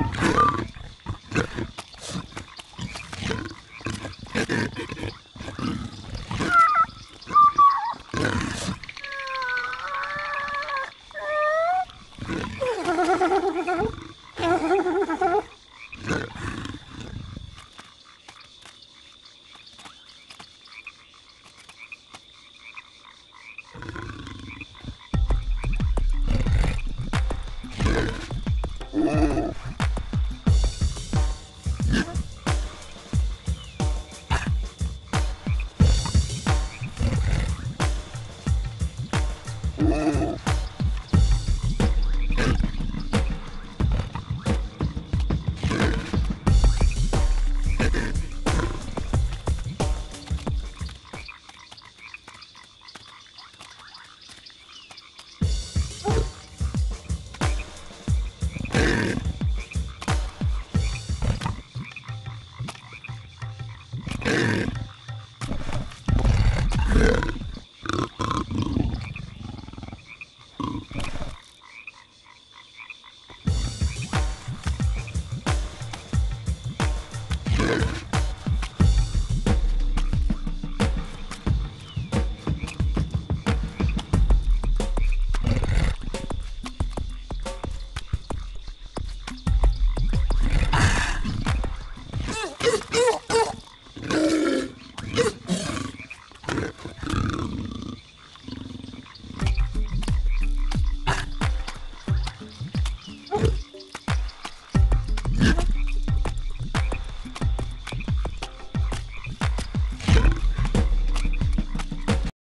Thank you. Uhum. Yeah.